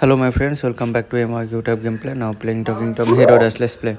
Hello my friends, welcome back to MRQ Type Gameplay. Now playing Talking Tom Hero Dash. Let's play.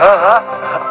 啊啊